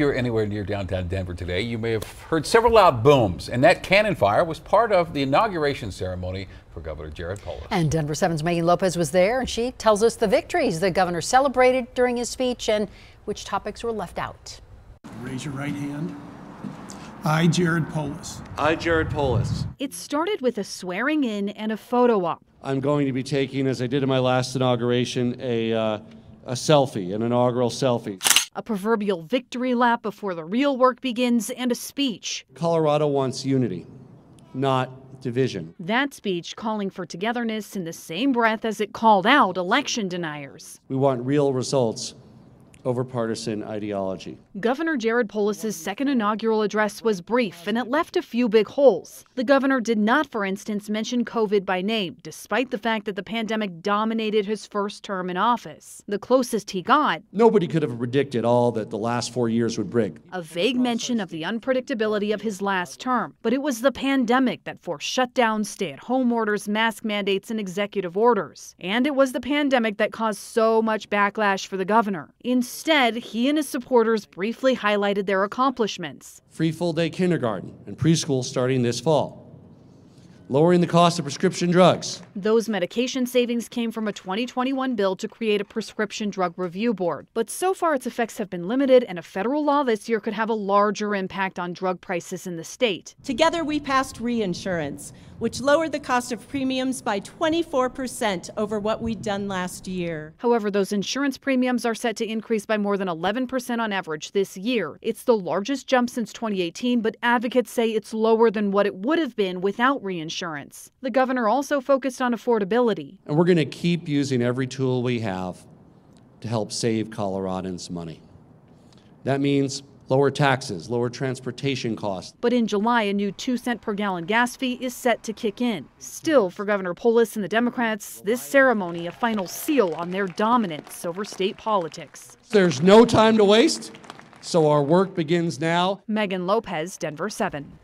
you're anywhere near downtown Denver today, you may have heard several loud booms, and that cannon fire was part of the inauguration ceremony for Governor Jared Polis. And Denver 7's Megan Lopez was there, and she tells us the victories the governor celebrated during his speech and which topics were left out. Raise your right hand. I, Jared Polis, I, Jared Polis. It started with a swearing in and a photo op. I'm going to be taking, as I did in my last inauguration, a, uh, a selfie, an inaugural selfie. A proverbial victory lap before the real work begins, and a speech. Colorado wants unity, not division. That speech calling for togetherness in the same breath as it called out election deniers. We want real results over partisan ideology. Governor Jared Polis's second inaugural address was brief and it left a few big holes. The governor did not, for instance, mention COVID by name, despite the fact that the pandemic dominated his first term in office. The closest he got, Nobody could have predicted all that the last four years would bring. a vague mention of the unpredictability of his last term. But it was the pandemic that forced shutdowns, stay at home orders, mask mandates, and executive orders. And it was the pandemic that caused so much backlash for the governor. Instead, he and his supporters briefly highlighted their accomplishments. Free full day kindergarten and preschool starting this fall. Lowering the cost of prescription drugs. Those medication savings came from a 2021 bill to create a prescription drug review board. But so far, its effects have been limited, and a federal law this year could have a larger impact on drug prices in the state. Together, we passed reinsurance, which lowered the cost of premiums by 24% over what we'd done last year. However, those insurance premiums are set to increase by more than 11% on average this year. It's the largest jump since 2018, but advocates say it's lower than what it would have been without reinsurance. The governor also focused on affordability. And we're going to keep using every tool we have to help save Coloradans money. That means lower taxes, lower transportation costs. But in July, a new 2 cent per gallon gas fee is set to kick in. Still, for Governor Polis and the Democrats, this ceremony a final seal on their dominance over state politics. There's no time to waste, so our work begins now. Megan Lopez, Denver 7.